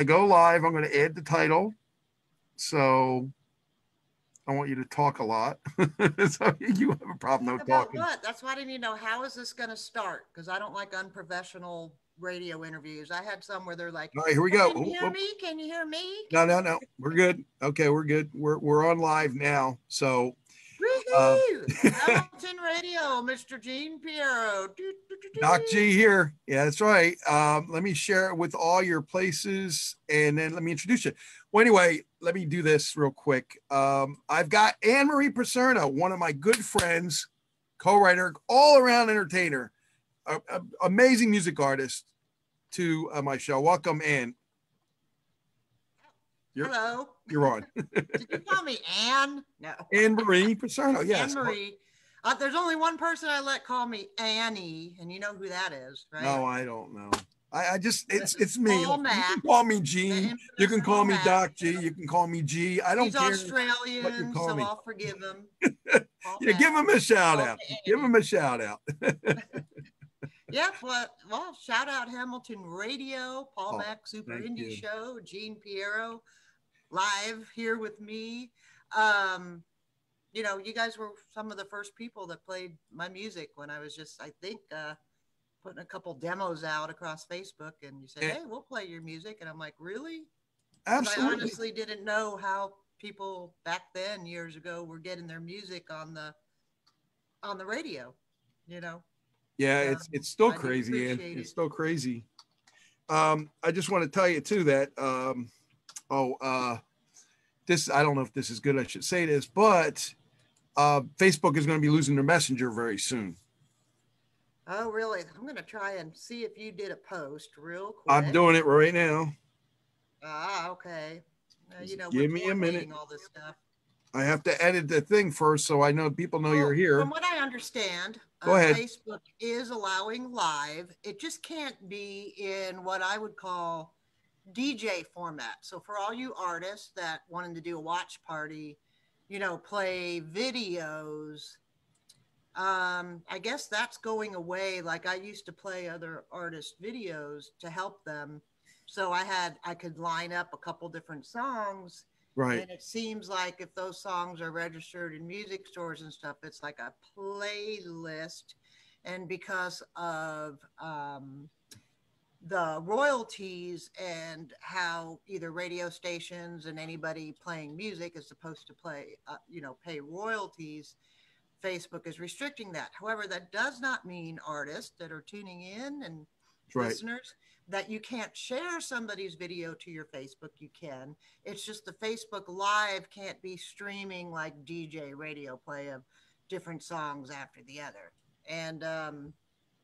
to go live. I'm going to add the title. So I want you to talk a lot. so you have a problem no talking. what? That's why I to know how is this going to start? Because I don't like unprofessional radio interviews. I had some where they're like, All right, here we "Oh, go. Can you hear oop. me? Can you hear me? No, no, no. We're good. Okay, we're good. We're we're on live now. So Uh, Hamilton Radio, Mr. Gene Piero. Do, do, do, do. Doc G here. Yeah, that's right. Um, let me share it with all your places and then let me introduce you. Well, anyway, let me do this real quick. Um, I've got Anne Marie Picerno, one of my good friends, co-writer, all around entertainer, a, a- amazing music artist to uh, my show. Welcome, Anne. You're, Hello. you're on. Did you call me Anne? No. Anne Marie Picerno. Yes. Anne Marie. Uh, there's only one person I let call me Annie, and you know who that is, right? No, I don't know. I, I just it's it's me. Paul You can call me Gene. You can call Paul me. Doc G. You can call me G. I don't He's care. Australian, so me. I'll forgive him. Paul Yeah, give him a shout Call out. me Give him a shout out. Yeah, well, well, shout out Hamilton Radio, Paul Oh, Mack Super Indie you. Show, Gene Piero, live here with me. Um, you know, you guys were some of the first people that played my music when I was just, I think, uh, putting a couple demos out across Facebook, and you said, Yeah. "Hey, we'll play your music," and I'm like, "Really?" 'Cause I honestly didn't know how people back then, years ago, were getting their music on the on the radio. You know. Yeah, Yeah, it's it's still I crazy, and appreciate it's still crazy. Um, I just want to tell you too that um, oh, uh, this I don't know if this is good. I should say this, but uh, Facebook is going to be losing their messenger very soon. Oh, really? I'm gonna try and see if you did a post real quick. I'm doing it right now. Ah, okay. Uh, you know, give me a minute. All this stuff. I have to edit the thing first, so I know people know you're here. From what I understand, Go uh, ahead. Facebook is allowing live. It just can't be in what I would call DJ format. So for all you artists that wanted to do a watch party, you know, play videos. Um, I guess that's going away. Like I used to play other artists' videos to help them. So I had I could line up a couple different songs Right. and it seems like if those songs are registered in music stores and stuff, it's like a playlist. And because of um, the royalties and how either radio stations and anybody playing music is supposed to play, uh, you know, pay royalties, Facebook is restricting that. However, that does not mean artists that are tuning in and right. listeners that you can't share somebody's video to your Facebook. You can. It's just the Facebook Live can't be streaming like DJ radio play of different songs after the other. And um,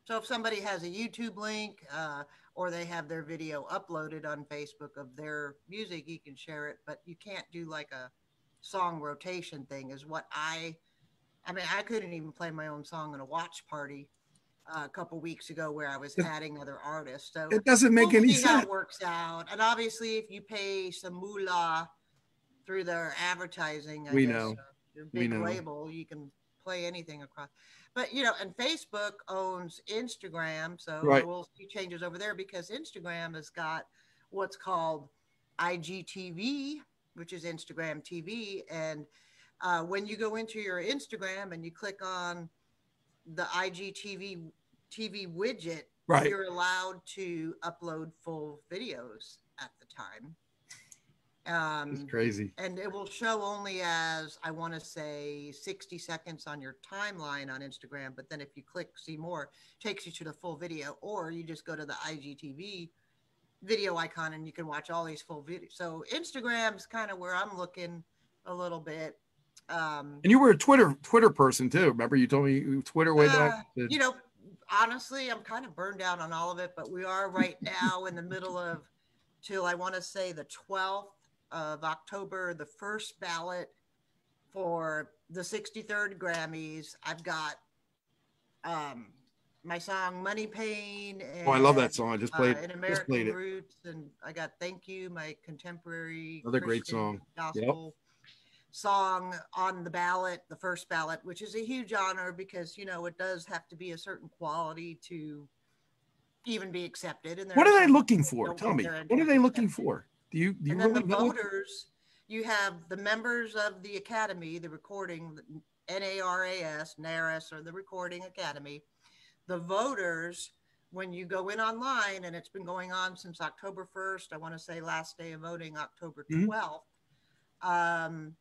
so if somebody has a YouTube link uh, or they have their video uploaded on Facebook of their music, you can share it, but you can't do like a song rotation thing, is what I. I mean, I couldn't even play my own song in a watch party uh, a couple weeks ago where I was adding other artists. So It doesn't make any sense. it works out. And obviously, if you pay some moolah through their advertising, I We guess, know. your We big know. label, you can play anything across. But you know, and Facebook owns Instagram, so Right. we'll see changes over there because Instagram has got what's called IGTV, which is Instagram TV, and uh, when you go into your Instagram and you click on the IGTV TV widget, Right. you're allowed to upload full videos at the time. Um, It's crazy. and it will show only as I want to say 60 seconds on your timeline on Instagram. But then if you click see more, it takes you to the full video, or you just go to the IGTV video icon and you can watch all these full videos. So Instagram's kind of where I'm looking a little bit. Um, And you were a Twitter Twitter person too. Remember you told me Twitter way Uh, back. to- you know, honestly, I'm kind of burned out on all of it, but we are right now in the middle of till I want to say the 12th of October, the first ballot for the 63rd Grammys. I've got um my song Money Pain and oh, I love that song. I just uh, played in just American played it. Roots, and I got Thank You, my contemporary Another great song. gospel song on the ballot, the first ballot, which is a huge honor because you know it does have to be a certain quality to even be accepted. And What are they looking for? Tell me. What are they looking accepted. for? Do you do you and then really the voters, you have the members of the academy, the recording, NARAS, NARAS, or the Recording Academy. The voters, when you go in online, and it's been going on since October 1st, I want to say last day of voting, October Mhm. 12th. Um,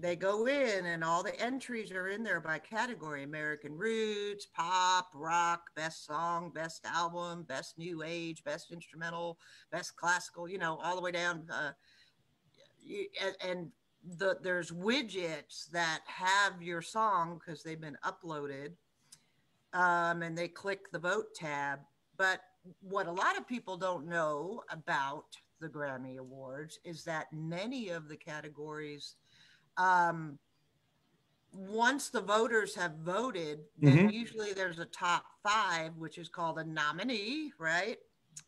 they go in and all the entries are in there by category American roots, pop, rock, best song, best album, best new age, best instrumental, best classical, you know, all the way down. Uh, and, and the, there's widgets that have your song because they've been uploaded um, and they click the vote tab. But what a lot of people don't know about the Grammy Awards is that many of the categories um, once the voters have voted, then usually there's a top five, which is called a nominee, right?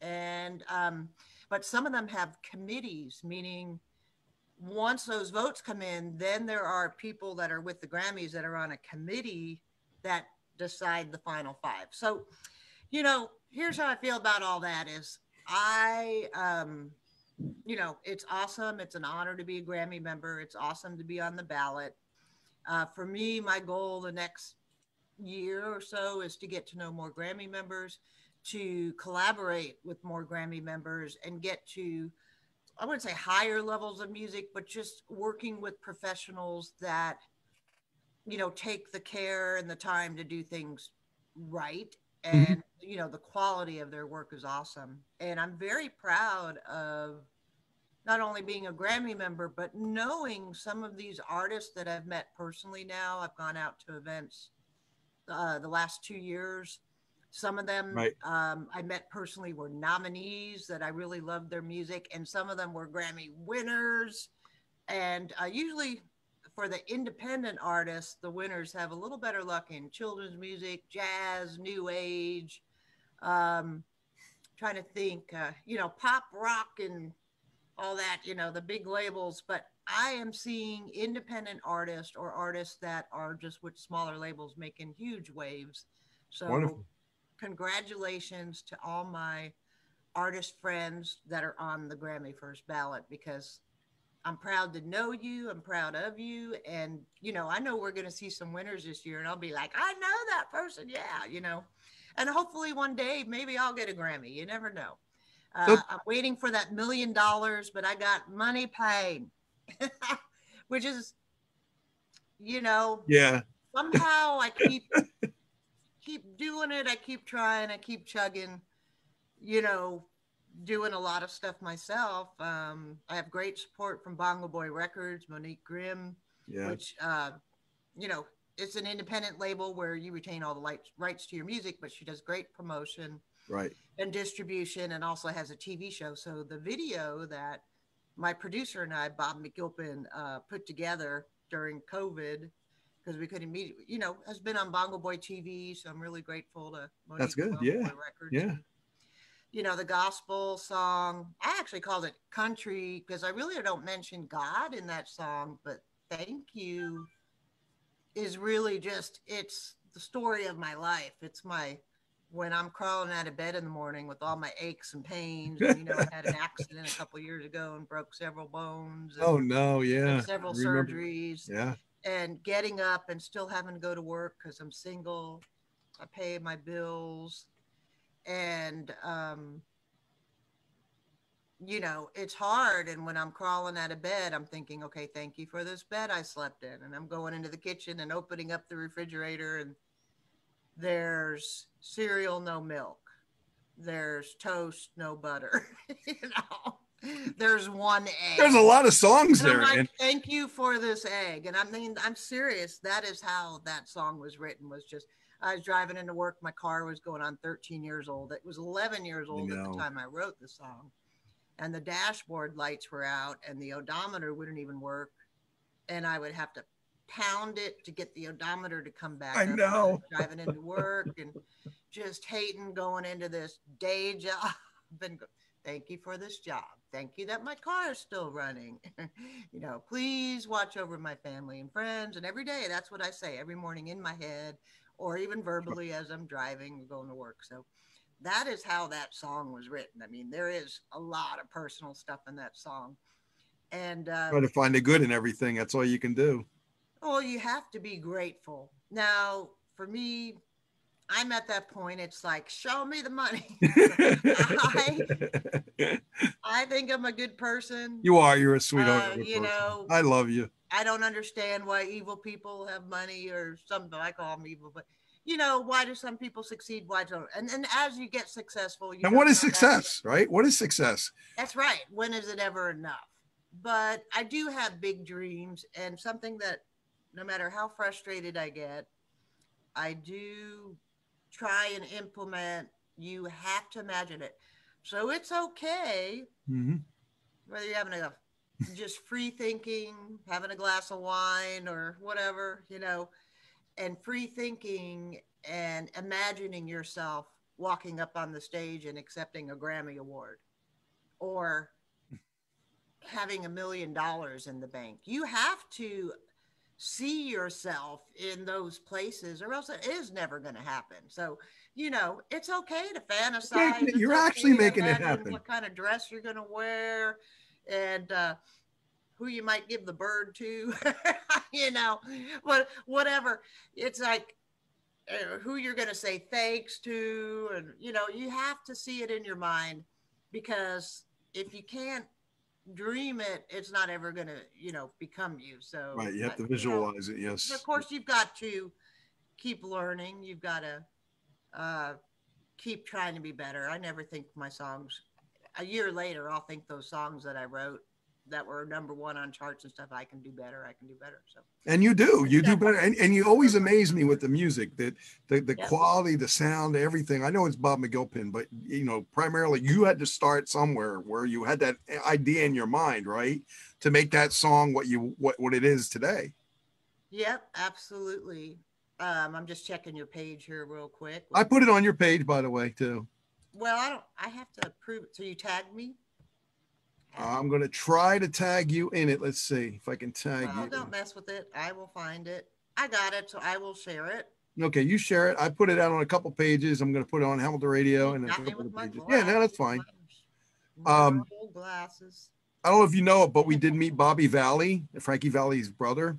And um, but some of them have committees, meaning once those votes come in, then there are people that are with the Grammys that are on a committee that decide the final five. So, you know, here's how I feel about all that is I um you know, it's awesome. It's an honor to be a Grammy member. It's awesome to be on the ballot. Uh, for me, my goal the next year or so is to get to know more Grammy members, to collaborate with more Grammy members, and get to, I wouldn't say higher levels of music, but just working with professionals that, you know, take the care and the time to do things right. And, you know, the quality of their work is awesome. And I'm very proud of not only being a Grammy member, but knowing some of these artists that I've met personally now. I've gone out to events uh, the last two years. Some of them Right. um, I met personally were nominees that I really loved their music, and some of them were Grammy winners. And uh, usually for the independent artists, the winners have a little better luck in children's music, jazz, new age. Um, trying to think, uh, you know, pop, rock, and all that, you know, the big labels. But I am seeing independent artists or artists that are just with smaller labels making huge waves. So, Wonderful. congratulations to all my artist friends that are on the Grammy first ballot because I'm proud to know you. I'm proud of you. And, you know, I know we're going to see some winners this year, and I'll be like, I know that person. Yeah, you know. And hopefully one day, maybe I'll get a Grammy. You never know. Uh, So- I'm waiting for that million dollars, but I got money paid, which is, you know, Yeah. somehow I keep keep doing it. I keep trying. I keep chugging. You know, doing a lot of stuff myself. Um, I have great support from Bongo Boy Records, Monique Grimm, Yeah. which uh, you know it's an independent label where you retain all the rights to your music, but she does great promotion Right. and distribution and also has a TV show. So the video that my producer and I, Bob McGilpin, uh, put together during COVID because we couldn't meet, you know, has been on Bongo Boy TV. So I'm really grateful to Monique That's good. Bongo Yeah. Records. Yeah. You know, the gospel song, I actually called it country because I really don't mention God in that song, but thank you is really just, it's the story of my life. It's my, when I'm crawling out of bed in the morning with all my aches and pains, and, you know, I had an accident a couple years ago and broke several bones, Oh no. Yeah. several surgeries, Yeah. and getting up and still having to go to work because I'm single. I pay my bills, and um, you know it's hard. And when I'm crawling out of bed, I'm thinking, okay, thank you for this bed I slept in, and I'm going into the kitchen and opening up the refrigerator, and there's cereal, no milk. There's toast, no butter. you know, there's one egg. There's a lot of songs And there. like, thank you for this egg. And I mean, I'm serious. That is how that song was written. Was just I was driving into work. My car was going on 13 years old. It was 11 years old at know. the time I wrote the song, and the dashboard lights were out, and the odometer wouldn't even work, and I would have to pound it to get the odometer to come back. I up. know. driving into work and just hating going into this day job. And go- thank you for this job. Thank you that my car is still running. you know, please watch over my family and friends. And every day, that's what I say every morning in my head or even verbally as I'm driving or going to work. So that is how that song was written. I mean, there is a lot of personal stuff in that song. And uh, try to find the good in everything. That's all you can do. Well, you have to be grateful. Now, for me, I'm at that point. It's like, show me the money. I, I, think I'm a good person. You are. You're a sweetheart. Uh, you person. know, I love you. I don't understand why evil people have money or something. I call them evil, but you know, why do some people succeed? Why don't? And and as you get successful, you and what is success, right? What is success? That's right. When is it ever enough? But I do have big dreams and something that, no matter how frustrated I get, I do try and implement. You have to imagine it. So it's okay mm-hmm. whether you're having a just free thinking, having a glass of wine or whatever, you know and free thinking and imagining yourself walking up on the stage and accepting a Grammy award or having a million dollars in the bank. You have to see yourself in those places or else it is never going to happen. So, you know, it's okay to fantasize. You're it's actually okay making it happen. What kind of dress you're going to wear and uh, who you might give the bird to, you know, but whatever. It's like uh, who you're going to say thanks to, and you know, you have to see it in your mind because if you can't dream it, it's not ever going to, you know, become you. So right, you have to visualize you know, it. Yes. Of course, you've got to keep learning. You've got to uh, keep trying to be better. I never think my songs. A year later, I'll think those songs that I wrote that were number one on charts and stuff. I can do better. I can do better. So and you do, you do better, and, and you always amaze me with the music, that the the yep. quality, the sound, everything. I know it's Bob McGilpin, but you know, primarily you had to start somewhere where you had that idea in your mind, right, to make that song what you what what it is today. Yep, absolutely. Um, I'm just checking your page here real quick. I put it on your page, by the way, too. Well, I don't. I have to prove it. So you tagged me. I'm going to try to tag you in it. Let's see if I can tag well, you. Don't mess with it. I will find it. I got it, so I will share it. Okay, you share it. I put it out on a couple pages. I'm going to put it on Hamilton Radio and a couple pages. Yeah, no, that's fine. Um, glasses. I don't know if you know it, but we did meet Bobby Valli, Frankie Valli's brother,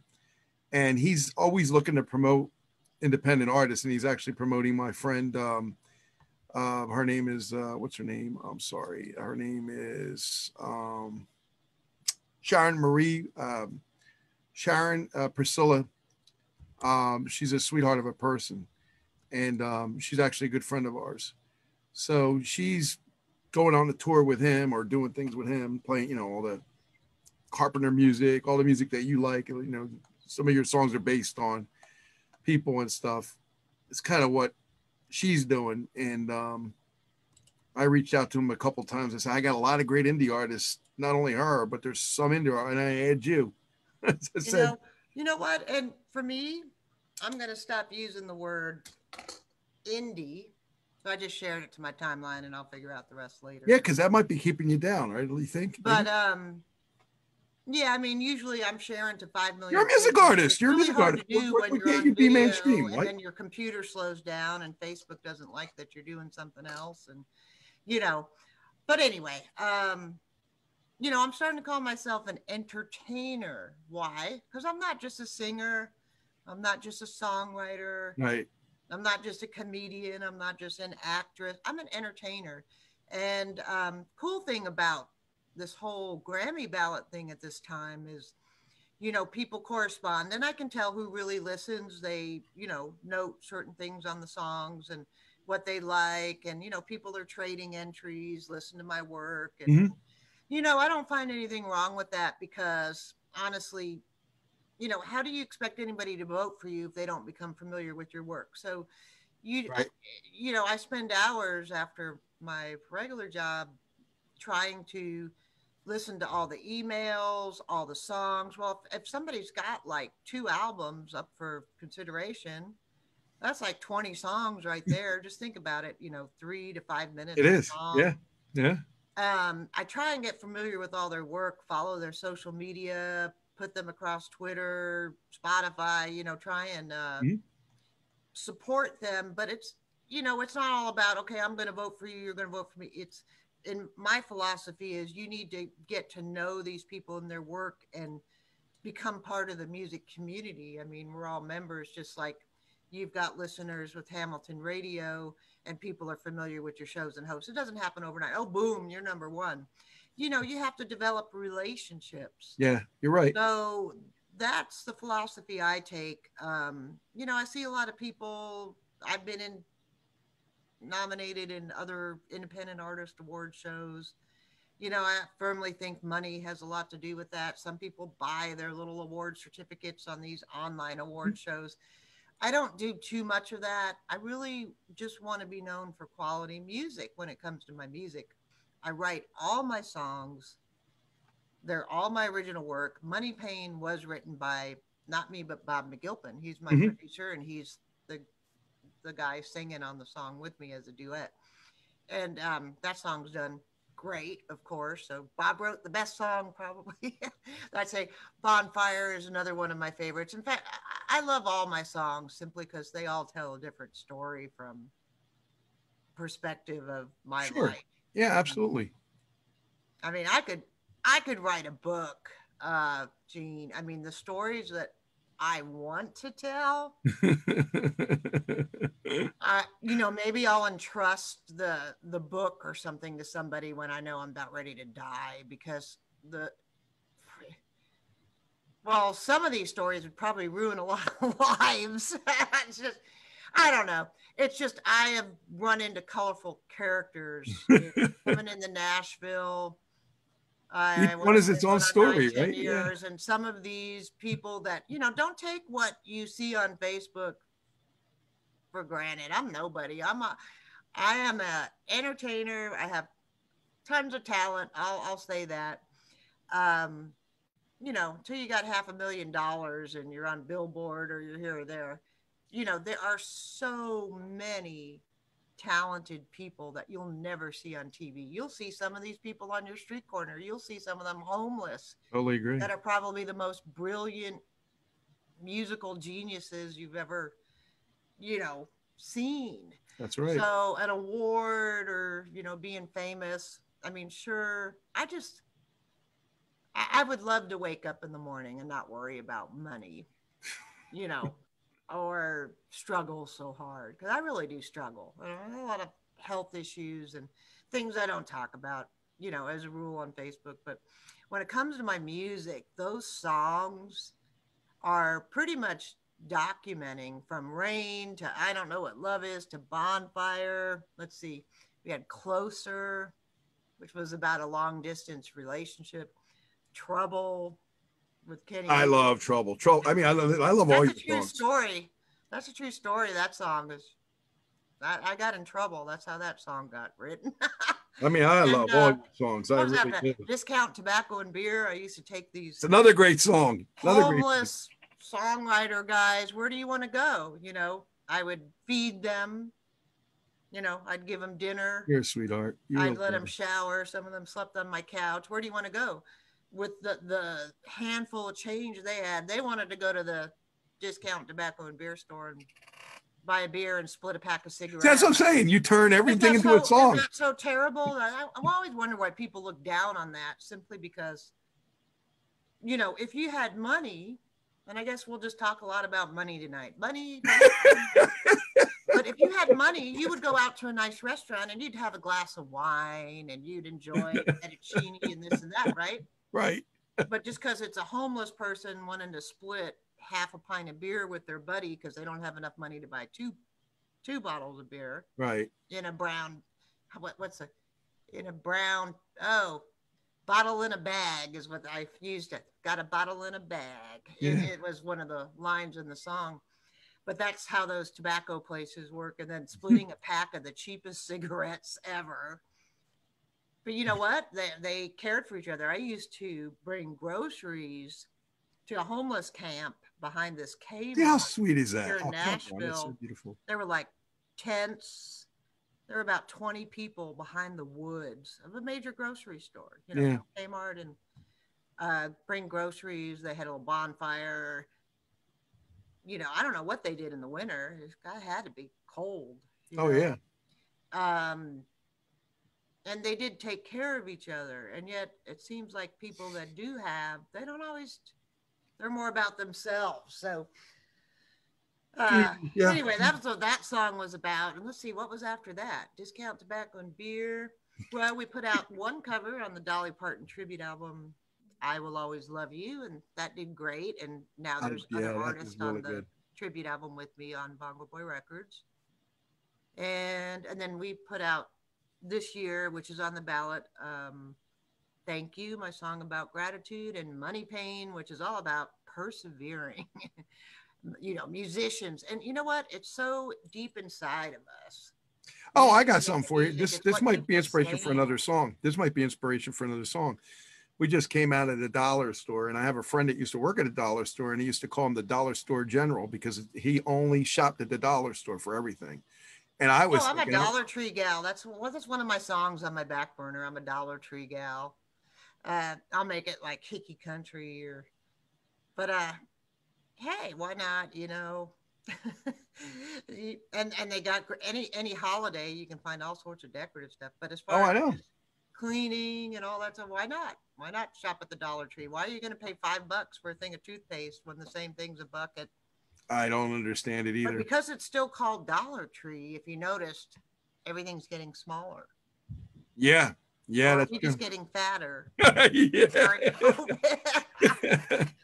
and he's always looking to promote independent artists, and he's actually promoting my friend um, uh, her name is uh, what's her name? I'm sorry. Her name is um, Sharon Marie. Um, Sharon uh, Priscilla. Um, she's a sweetheart of a person, and um, she's actually a good friend of ours. So she's going on the tour with him or doing things with him, playing you know all the Carpenter music, all the music that you like. You know, some of your songs are based on people and stuff. It's kind of what she's doing. And um, I reached out to him a couple times. I said, I got a lot of great indie artists, not only her, but there's some indie art, and I add you. you, said, know, you know what? And for me, I'm going to stop using the word indie. So I just shared it to my timeline and I'll figure out the rest later. Yeah, because that might be keeping you down, right? Do you think? But um yeah, I mean, usually I'm sharing to five million. You're a music artist. You're a music artist. What, what, can't you be mainstream? And then your computer slows down, and Facebook doesn't like that you're doing something else, and you know. But anyway, um, you know, I'm starting to call myself an entertainer. Why? Because I'm not just a singer. I'm not just a songwriter. Right. I'm not just a comedian. I'm not just an actress. I'm an entertainer. And um, cool thing about this whole Grammy ballot thing at this time is, you know, people correspond, and I can tell who really listens. They, you know, note certain things on the songs and what they like, and you know, people are trading entries, listen to my work, and mm-hmm. you know, I don't find anything wrong with that because honestly, you know, how do you expect anybody to vote for you if they don't become familiar with your work? So, you, right. you know, I spend hours after my regular job trying to listen to all the emails, all the songs. Well, if, if, somebody's got like two albums up for consideration, that's like 20 songs right there. Just think about it, you know, three to five minutes. It is. Yeah. Yeah. Um, I try and get familiar with all their work, follow their social media, put them across Twitter, Spotify, you know, try and uh, mm-hmm. support them. But it's, you know, it's not all about okay, I'm going to vote for you, you're going to vote for me. It's in my philosophy is you need to get to know these people and their work and become part of the music community. I mean, we're all members, just like you've got listeners with Hamilton Radio and people are familiar with your shows and hosts. It doesn't happen overnight. Oh, boom, you're number one. You know, you have to develop relationships. Yeah, you're right. So that's the philosophy I take. Um, you know, I see a lot of people. I've been in nominated in other independent artist award shows. You know, I firmly think money has a lot to do with that. Some people buy their little award certificates on these online award mm-hmm. shows. I don't do too much of that. I really just want to be known for quality music when it comes to my music. I write all my songs. They're all my original work. Money Pain was written by not me, but Bob McGilpin. He's my mm-hmm. producer and he's the guy singing on the song with me as a duet. And um, that song's done great, of course. So Bob wrote the best song, probably. I'd say Bonfire is another one of my favorites. In fact, I love all my songs simply because they all tell a different story from perspective of my sure. life. Yeah, absolutely. I mean, I could I could write a book, uh, Gene. I mean, the stories that I want to tell. uh, you know, maybe I'll entrust the the book or something to somebody when I know I'm about ready to die because the well, some of these stories would probably ruin a lot of lives. it's just I don't know. It's just I have run into colorful characters coming into Nashville I one is its own story, right? Years, yeah. And some of these people that you know don't take what you see on Facebook for granted. I'm nobody. I'm a, I am a entertainer. I have tons of talent. I'll I'll say that. Um, you know, until you got half a million dollars and you're on Billboard or you're here or there, you know, there are so many talented people that you'll never see on TV. You'll see some of these people on your street corner. You'll see some of them homeless. Totally agree. That are probably the most brilliant musical geniuses you've ever, you know, seen. That's right. So an award or, you know, being famous. I mean, sure. I just I, I would love to wake up in the morning and not worry about money. You know, or struggle so hard because I really do struggle. I have a lot of health issues and things I don't talk about, you know, as a rule on Facebook. But when it comes to my music, those songs are pretty much documenting from rain to I don't know what love is to bonfire. Let's see, we had closer, which was about a long distance relationship, trouble, with Kenny. I love Trouble. Trouble. I mean, I love, I love That's all your true songs. story. That's a true story. That song is. I, I got in trouble. That's how that song got written. I mean, I and, love uh, all your songs. I really do. Discount tobacco and beer. I used to take these. It's another great song. Another homeless great songwriter guys. Where do you want to go? You know, I would feed them. You know, I'd give them dinner. You're sweetheart. You're I'd let them shower. Some of them slept on my couch. Where do you want to go? with the, the handful of change they had, they wanted to go to the discount tobacco and beer store and buy a beer and split a pack of cigarettes. That's what I'm saying. You turn everything into so, a song. so terrible. I, I always wonder why people look down on that simply because, you know, if you had money, and I guess we'll just talk a lot about money tonight. Money. but if you had money, you would go out to a nice restaurant and you'd have a glass of wine and you'd enjoy fettuccine and this and that, right? Right. but just because it's a homeless person wanting to split half a pint of beer with their buddy because they don't have enough money to buy two two bottles of beer. Right. In a brown what what's a in a brown oh bottle in a bag is what I used it. Got a bottle in a bag. Yeah. It, it was one of the lines in the song. But that's how those tobacco places work. And then splitting a pack of the cheapest cigarettes ever but you know what? They, they cared for each other. I used to bring groceries to a homeless camp behind this cave. how sweet is that? Here in oh, Nashville. So beautiful. There were like tents. There were about 20 people behind the woods of a major grocery store, you know, yeah. Kmart and uh, bring groceries. They had a little bonfire. You know, I don't know what they did in the winter. it's had to be cold, Oh know? yeah. um and they did take care of each other and yet it seems like people that do have they don't always they're more about themselves so uh Yeah. anyway that was what that song was about and let's see what was after that discount tobacco and beer well we put out one cover on the dolly parton tribute album i will always love you and that did great and now I- there's yeah, other artists really on the good. tribute album with me on bongo boy records and and then we put out this year which is on the ballot um thank you my song about gratitude and money pain which is all about persevering you know musicians and you know what it's so deep inside of us Oh, I got something for you. This this might be inspiration for another song. This might be inspiration for another song. We just came out of the dollar store, and I have a friend that used to work at a dollar store, and he used to call him the dollar store general because he only shopped at the dollar store for everything. And I was oh, I'm a Dollar Tree gal. That's well, that's one of my songs on my back burner. I'm a Dollar Tree gal. Uh, I'll make it like hickey country or, but uh, hey, why not? You know, and and they got any any holiday you can find all sorts of decorative stuff. But as Oh, far I know. as cleaning and all that stuff, why not? Why not shop at the Dollar Tree? Why are you going to pay five bucks for a thing of toothpaste when the same thing's a bucket? I don't understand it but either. because it's still called Dollar Tree, if you noticed, everything's getting smaller. Yeah, yeah, that's just getting fatter.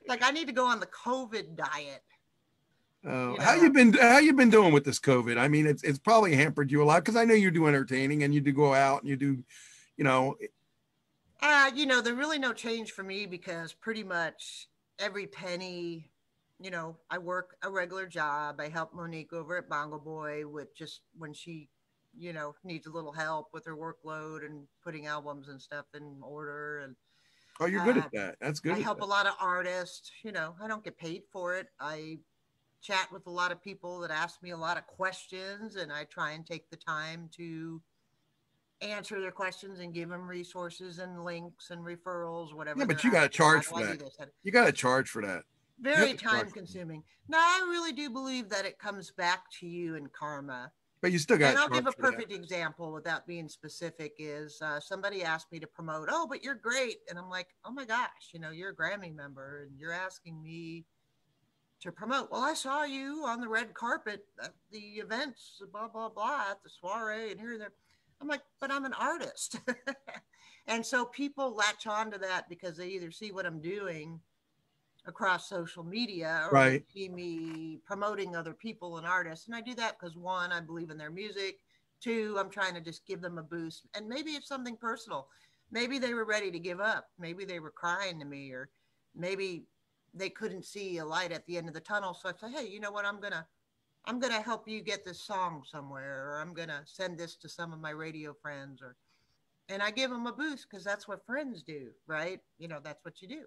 like I need to go on the COVID diet. Uh, You how you been? How you been doing with this COVID? I mean, it's it's probably hampered you a lot because I know you do entertaining and you do go out and you do, you know, Uh, you know, there really no change for me because pretty much every penny, you know, I work a regular job. I help Monique over at Bongo Boy with just when she, you know, needs a little help with her workload and putting albums and stuff in order and oh, you're good Uh, at that. That's good. I help that. a lot of artists. You know, I don't get paid for it. I chat with a lot of people that ask me a lot of questions, and I try and take the time to answer their questions and give them resources and links and referrals, whatever. Yeah, but you gotta charge for that. this? How do- You got to charge for that. Very to charge for it. time consuming. now I really do believe that it comes back to you in karma. But you still got. And I'll give a perfect example without being specific is uh, somebody asked me to promote, oh, but you're great. And I'm like, oh my gosh, you know, you're a Grammy member and you're asking me to promote. Well, I saw you on the red carpet at the events, blah, blah, blah, at the soiree and here and there. I'm like, but I'm an artist. and so people latch on to that because they either see what I'm doing across social media or Right. see me promoting other people and artists. And I do that because one, I believe in their music. Two, I'm trying to just give them a boost. And maybe it's something personal. Maybe they were ready to give up. Maybe they were crying to me, or maybe they couldn't see a light at the end of the tunnel. So I say, hey, you know what? I'm gonna I'm gonna help you get this song somewhere, or I'm gonna send this to some of my radio friends, or and I give them a boost because that's what friends do, right? You know, that's what you do.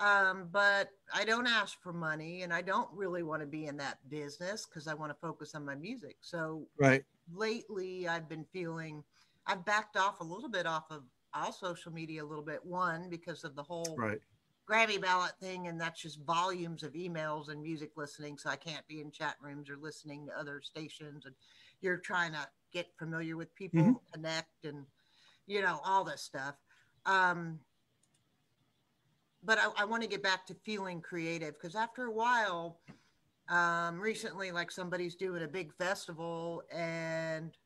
Um, but I don't ask for money, and I don't really want to be in that business because I want to focus on my music. So Right. lately I've been feeling I've backed off a little bit off of all social media a little bit. One, because of the whole Right. Grammy ballot thing, and that's just volumes of emails and music listening. So I can't be in chat rooms or listening to other stations. And you're trying to get familiar with people, Mhm. connect, and you know, all this stuff. Um, but I, I want to get back to feeling creative because after a while, um, recently, like somebody's doing a big festival and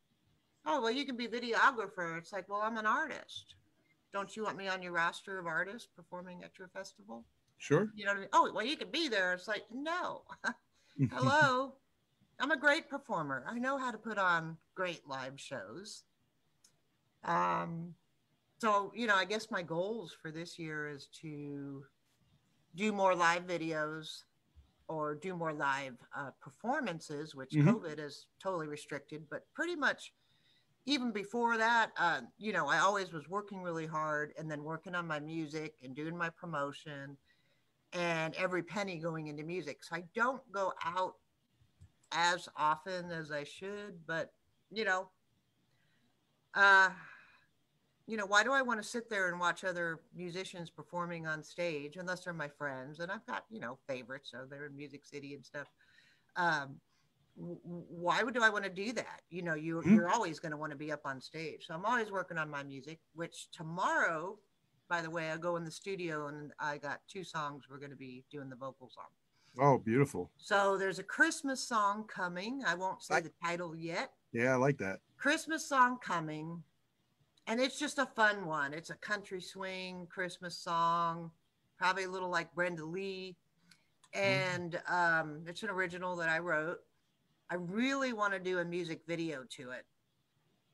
oh well, you can be videographer. It's like, well, I'm an artist. Don't you want me on your roster of artists performing at your festival? Sure. You know what I mean? Oh, well, you can be there. It's like, no. Hello. I'm a great performer. I know how to put on great live shows. Um, so, you know, I guess my goals for this year is to do more live videos or do more live uh, performances, which Mhm. COVID is totally restricted. But pretty much, even before that, uh, you know, I always was working really hard and then working on my music and doing my promotion and every penny going into music. So I don't go out as often as I should, but you know, uh, you know, why do I want to sit there and watch other musicians performing on stage unless they're my friends? And I've got, you know, favorites. So they're in Music City and stuff. Um, why would do I want to do that? You know, you, Mhm. you're always going to want to be up on stage. So I'm always working on my music, which tomorrow, by the way, I go in the studio and I got two songs we're going to be doing the vocals on. Oh, beautiful. So there's a Christmas song coming. I won't say I- the title yet. Yeah, I like that. Christmas song coming. And it's just a fun one. It's a country swing Christmas song, probably a little like Brenda Lee. And um, it's an original that I wrote. I really want to do a music video to it.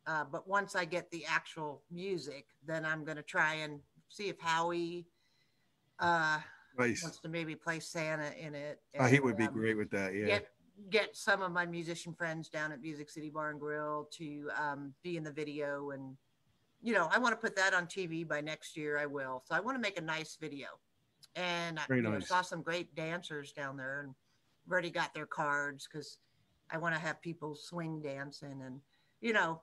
Uh, but once I get the actual music, then I'm going to try and see if Howie uh, Nice. wants to maybe play Santa in it. Oh, he and, would be um, great with that. Yeah. get get some of my musician friends down at Music City Bar and Grill to um, be in the video, and you know, I want to put that on TV by next year. I will. So I want to make a nice video, and I you know, saw some great dancers down there, and already got their cards because I want to have people swing dancing, and you know,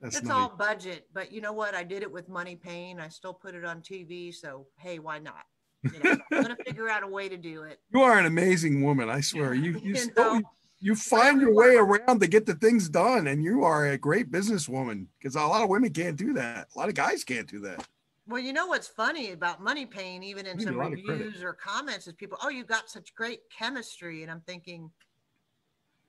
That's it's nice. all budget. But you know what? I did it with Money Pain. I still put it on TV, so hey, why not? You know, I'm gonna figure out a way to do it. You are an amazing woman. I swear. You you, You still, know? You find your way around to get the things done, and you are a great businesswoman. Because a lot of women can't do that. A lot of guys can't do that. Well, you know what's funny about Money Pain, even in some a lot of credit. reviews or comments, is people, oh, you've got such great chemistry. And I'm thinking,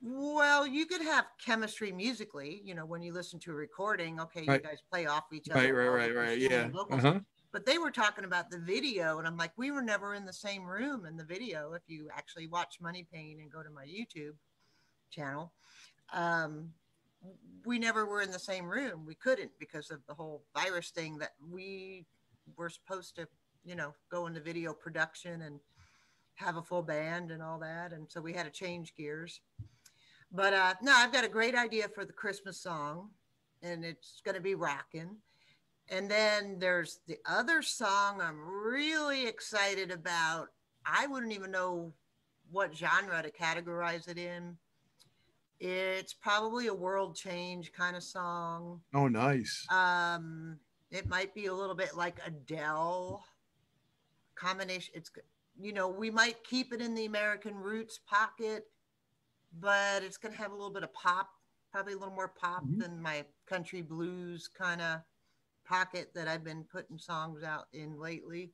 well, you could have chemistry musically, you know, when you listen to a recording, okay, Right. you guys play off each other. Right, right, right, right. Yeah. Uh-huh. But they were talking about the video, and I'm like, we were never in the same room in the video. If you actually watch Money Pain and go to my YouTube channel, um, we never were in the same room. We couldn't because of the whole virus thing that we were supposed to, you know, go into video production and have a full band and all that. And so we had to change gears. But uh, no, I've got a great idea for the Christmas song, and it's going to be rocking. And then there's the other song I'm really excited about. I wouldn't even know what genre to categorize it in. It's probably a world change kind of song. Oh, nice. Um, it might be a little bit like Adele combination. It's you know we might keep it in the American roots pocket, but it's gonna have a little bit of pop, probably a little more pop Mhm. than my country blues kind of pocket that I've been putting songs out in lately.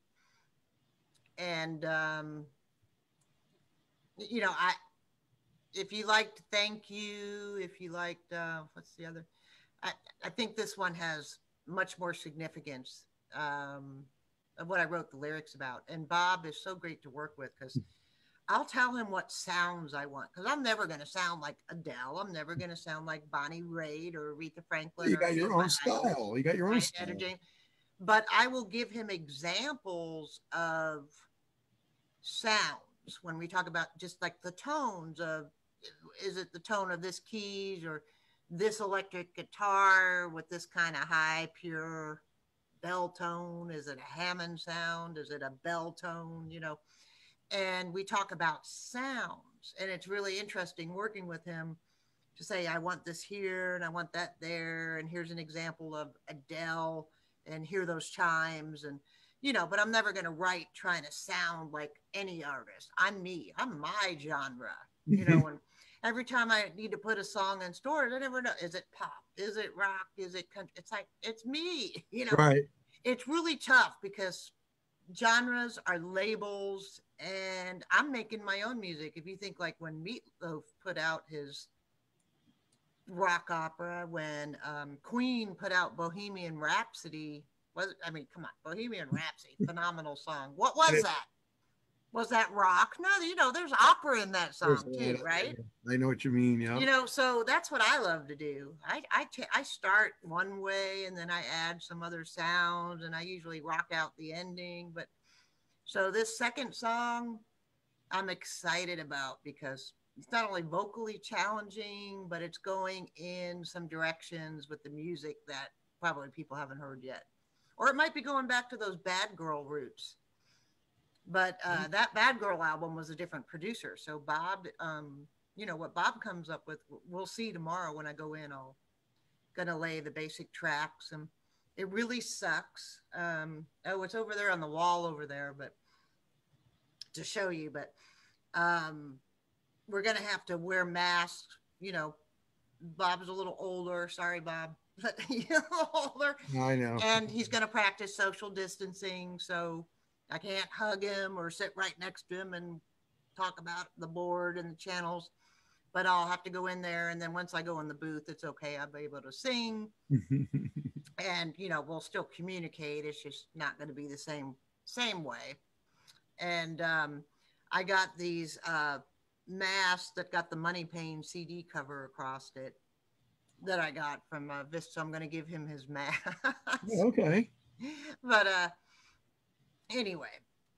And um, you know, I if you liked Thank You, if you liked uh, what's the other, I I think this one has much more significance um, of what I wrote the lyrics about. And Bob is so great to work with because I'll tell him what sounds I want because I'm never going to sound like Adele. I'm never going to sound like Bonnie Raitt or Aretha Franklin. You got your own style. You got your own style. But I will give him examples of sounds when we talk about just like the tones of is it the tone of this keys or this electric guitar with this kind of high pure bell tone? Is it a hammond sound? Is it a bell tone you know? And we talk about sounds and it's really interesting working with him to say i want this here and i want that there and here's an example of adele and hear those chimes and you know but i'm never going to write trying to sound like any artist. I'm me. I'm my genre you know and every time i need to put a song in stores i never know is it pop? Is it rock? Is it country? It's like it's me you know? Right. it's really tough because genres are labels and i'm making my own music. If you think like when meatloaf put out his rock opera when um, queen put out bohemian rhapsody was i mean come on bohemian rhapsody phenomenal song. What was that was that rock? No you know there's opera in that song too right? I know what you mean. Yeah. you know so that's what i love to do. I I I start one way and then i add some other sounds and i usually rock out the ending but so this second song i'm excited about because it's not only vocally challenging but it's going in some directions with the music that probably people haven't heard yet. Or it might be going back to those bad girl roots but uh, that bad girl album was a different producer so bob um, you know what bob comes up with we'll see tomorrow when i go in i'll gonna lay the basic tracks and it really sucks um oh it's over there on the wall over there but to show you but um we're gonna have to wear masks you know, Bob's a little older. Sorry, Bob, but he's older. I know. And he's going to practice social distancing. So I can't hug him or sit right next to him and talk about the board and the channels. But I'll have to go in there. And then once I go in the booth, it's okay. I'll be able to sing. and, you know, we'll still communicate. It's just not going to be the same, same way. And um, I got these uh, mask that got the Money Pain CD cover across it that I got from uh, Vista. I'm going to give him his mask. okay. But uh, anyway,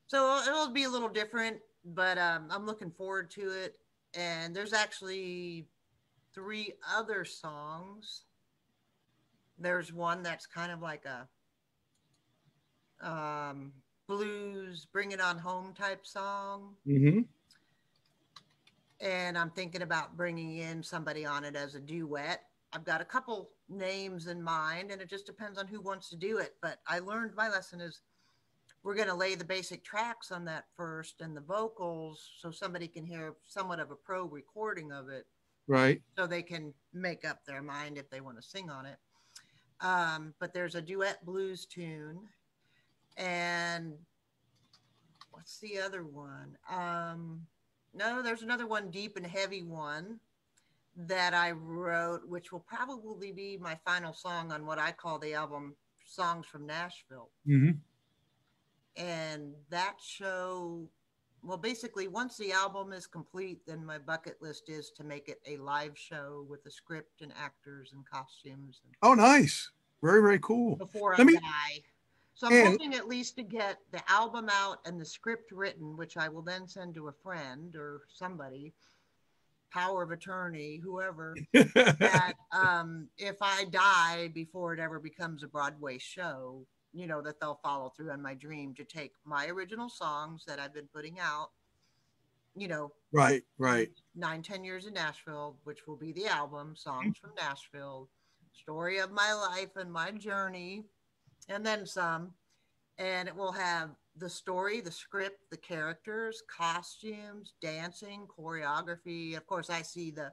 so it'll be a little different, but um, I'm looking forward to it. And there's actually three other songs. There's one that's kind of like a um, blues, bring it on home type song. Mm-hmm and I'm thinking about bringing in somebody on it as a duet. I've got a couple names in mind, and it just depends on who wants to do it. But I learned my lesson is we're going to lay the basic tracks on that first and the vocals so somebody can hear somewhat of a pro recording of it. Right. So they can make up their mind if they want to sing on it. Um, but there's a duet blues tune. And what's the other one? Um, no, there's another one, deep and heavy one that I wrote, which will probably be my final song on what I call the album Songs from Nashville. Mm-hmm. And that show, well, basically, once the album is complete, then my bucket list is to make it a live show with a script and actors and costumes. And oh, nice. Very, very cool. Before Let I me... die. So I'm and, hoping at least to get the album out and the script written, which I will then send to a friend or somebody, power of attorney, whoever, that um, if I die before it ever becomes a Broadway show, you know, that they'll follow through on my dream to take my original songs that I've been putting out, you know, right, right, nine, ten years in Nashville, which will be the album, Songs from Nashville, story of my life and my journey and then some. And it will have the story, the script, the characters, costumes, dancing, choreography. Of course, I see the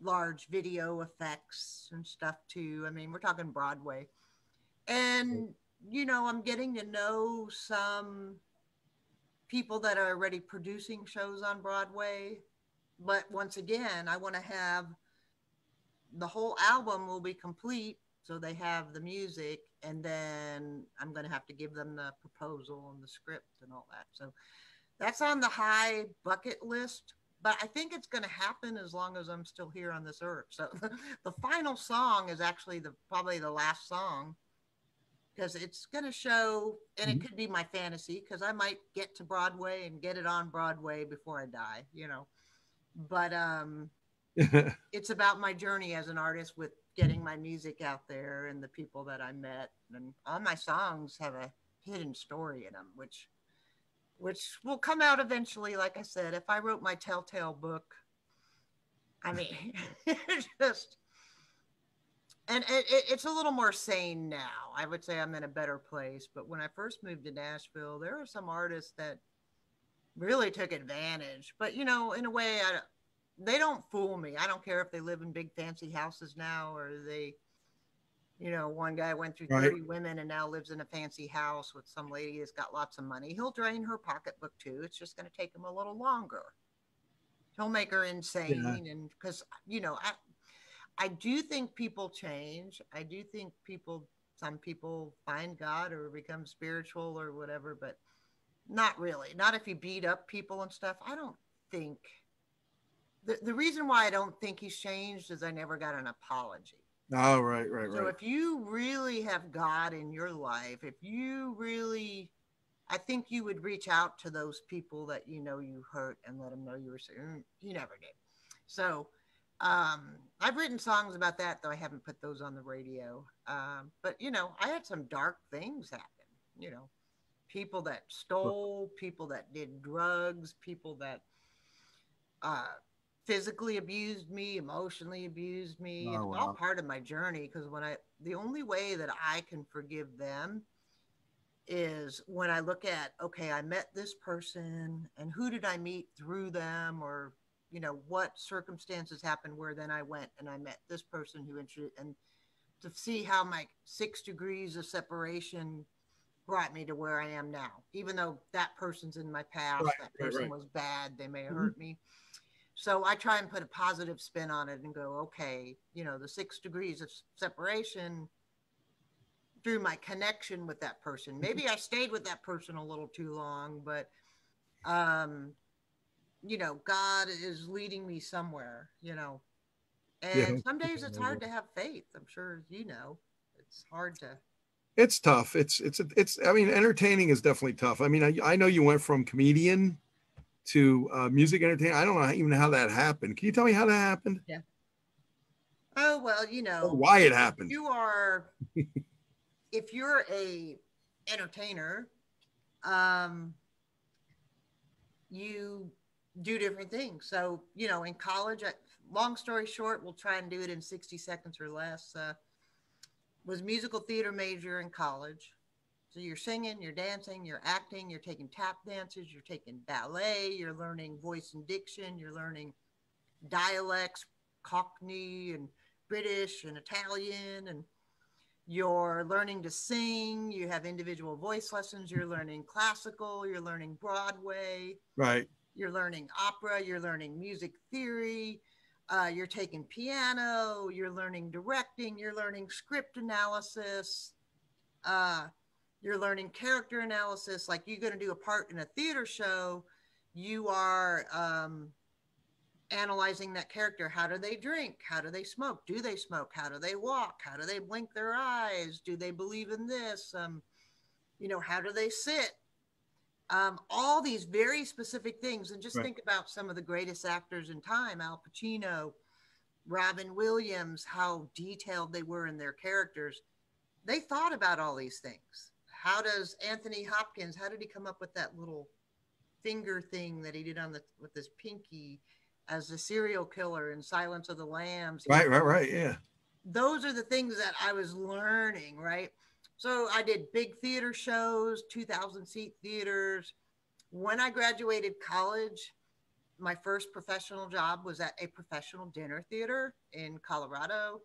large video effects and stuff too. I mean, we're talking Broadway. And, you know, I'm getting to know some people that are already producing shows on Broadway. But once again, I want to have the whole album will be complete so they have the music, and then I'm going to have to give them the proposal and the script and all that. So that's on the high bucket list. But I think it's going to happen as long as I'm still here on this earth. So the final song is actually the probably the last song because it's going to show, and it mm-hmm. could be my fantasy because I might get to Broadway and get it on Broadway before I die, you know. But um, it's about my journey as an artist with getting my music out there and the people that I met. And all my songs have a hidden story in them, which which will come out eventually. Like I said, if I wrote my telltale book, I mean, just and it, it, it's a little more sane now. I would say I'm in a better place. But when I first moved to Nashville, there were some artists that really took advantage. But you know, in a way, I they don't fool me. I don't care if they live in big fancy houses now or they, you know, one guy went through 30 women and now lives in a fancy house with some lady that's got lots of money. He'll drain her pocketbook too. It's just going to take him a little longer. He'll make her insane. Yeah. And because, you know, I, I do think people change. I do think people, some people find God or become spiritual or whatever, but not really. Not if you beat up people and stuff. I don't think the, the reason why I don't think he's changed is I never got an apology. Oh, right, right, right. So if you really have God in your life, if you really, I think you would reach out to those people that you know you hurt and let them know you were saying mm, you never did. So um, I've written songs about that, though I haven't put those on the radio. Um, but you know, I had some dark things happen. You know, people that stole, people that did drugs, people that uh, physically abused me, emotionally abused me. Oh, it's wow. all part of my journey because when I, the only way that I can forgive them is when I look at, okay, I met this person and who did I meet through them or, you know, what circumstances happened where then I went and I met this person who introduced and to see how my six degrees of separation brought me to where I am now. Even though that person's in my past, Right, that person right. was bad, they may have Mhm. hurt me. So I try and put a positive spin on it and go, okay, you know, the six degrees of separation through my connection with that person. Maybe I stayed with that person a little too long, but um you know, God is leading me somewhere, you know. And Yeah. some days it's hard to have faith. I'm sure you know. It's hard to It's tough. It's it's it's. I mean, entertaining is definitely tough. I mean, I, I know you went from comedian to uh, music entertainer. I don't know even how that happened. Can you tell me how that happened? Yeah. Oh well, you know. Or why it happened? you are if you're a entertainer um you do different things. So you know in college I, long story short we'll try and do it in 60 seconds or less. Uh, was musical theater major in college. So you're singing you're dancing you're acting you're taking tap dances you're taking ballet you're learning voice and diction you're learning dialects cockney and british and italian and you're learning to sing you have individual voice lessons you're learning classical you're learning broadway. Right. You're learning opera you're learning music theory uh, you're taking piano you're learning directing you're learning script analysis uh, you're learning character analysis. Like you're going to do a part in a theater show you are um, analyzing that character. How do they drink? How do they smoke? Do they smoke? How do they walk? How do they blink their eyes? Do they believe in this? Um, you know how do they sit um, all these very specific things and just Right. think about some of the greatest actors in time al pacino robin williams how detailed they were in their characters they thought about all these things how does anthony hopkins how did he come up with that little finger thing that he did on the with his pinky as a serial killer in silence of the lambs Right. Right. Right. Yeah. those are the things that I was learning, right? So I did big theater shows, 2000 seat theaters. When I graduated college, my first professional job was at a professional dinner theater in Colorado.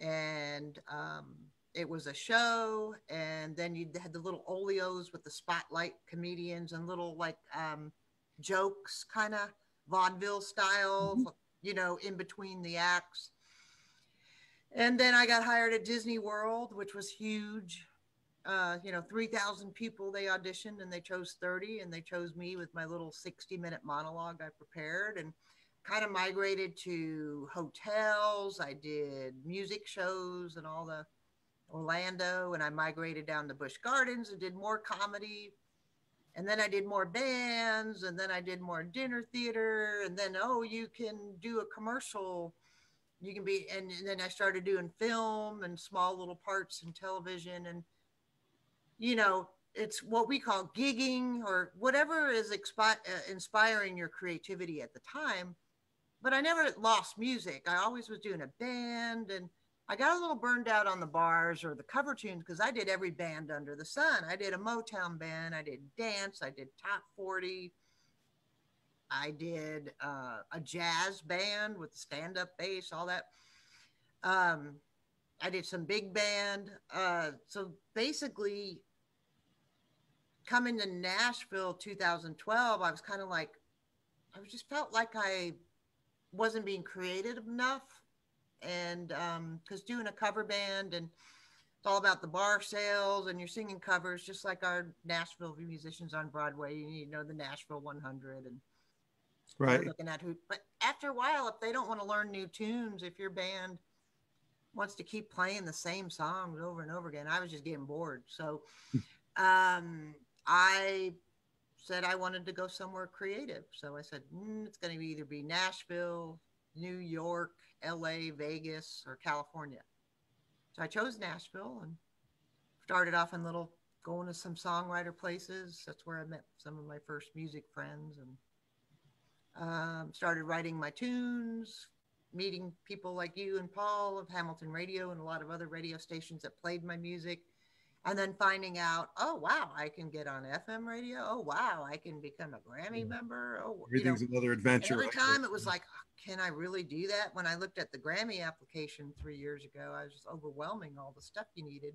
And um, it was a show. And then you had the little oleos with the spotlight comedians and little like um, jokes, kind of vaudeville style, you know, in between the acts. And then I got hired at Disney World, which was huge. Uh, you know, 3,000 people they auditioned and they chose 30 and they chose me with my little 60 minute monologue I prepared and kind of migrated to hotels. I did music shows and all the Orlando and I migrated down to Busch Gardens and did more comedy. And then I did more bands and then I did more dinner theater. And then, oh, you can do a commercial you can be and, and then i started doing film and small little parts in television and you know it's what we call gigging or whatever is expi- uh, inspiring your creativity at the time. But i never lost music. I always was doing a band and i got a little burned out on the bars or the cover tunes because i did every band under the sun. I did a motown band i did dance i did top 40 I did uh, a jazz band with stand up bass, all that. Um, I did some big band. Uh, so basically, coming to Nashville 2012, I was kind of like, I just felt like I wasn't being creative enough. And because doing a cover band and it's all about the bar sales and you're singing covers, just like our Nashville musicians on Broadway, you know, the Nashville 100 and Right. looking at who but after a while if they don't want to learn new tunes if your band wants to keep playing the same songs over and over again i was just getting bored. So um i said i wanted to go somewhere creative. So i said mm, it's going to be either be nashville new york la vegas or california. So i chose nashville and started off in little going to some songwriter places. That's where i met some of my first music friends and um, started writing my tunes, meeting people like you and Paul of Hamilton Radio and a lot of other radio stations that played my music. and then finding out, oh wow, I can get on FM radio. Oh wow, I can become a Grammy Yeah. member. Oh, Everything's you know, another adventure. every time it was like, can I really do that? When I looked at the Grammy application three years ago, I was just overwhelming all the stuff you needed.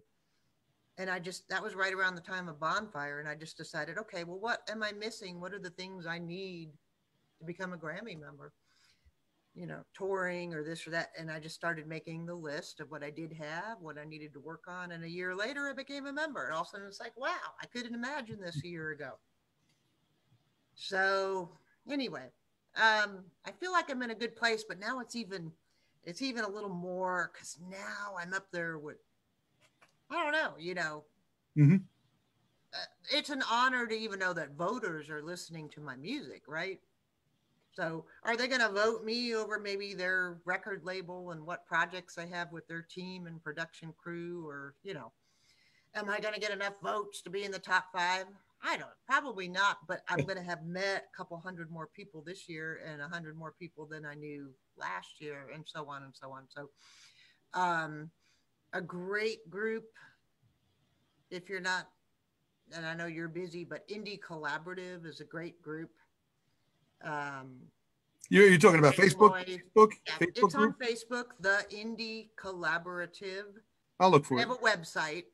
And I just that was right around the time of bonfire, and I just decided, okay, well, what am I missing? What are the things I need to become a Grammy member? You know, touring or this or that. And I just started making the list of what I did have, what I needed to work on. And a year later, I became a member. And all of a sudden, it's like, wow, I couldn't imagine this a year ago. So anyway, um, I feel like I'm in a good place, but now it's even, it's even a little more because now I'm up there with, I don't know, you know, Mhm. uh, it's an honor to even know that voters are listening to my music, right? So are they going to vote me over maybe their record label and what projects I have with their team and production crew, or you know, am I going to get enough votes to be in the top five? I don't, probably not, but I'm going to have met a couple hundred more people this year and a hundred more people than I knew last year, and so on and so on. So, um, a great group. If you're not, and I know you're busy, but Indie Collaborative is a great group. Um, You're, you're talking about Facebook? Lloyd- Facebook? yeah, Facebook it's on? Facebook, the Indie Collaborative. I'll look for it. have a website,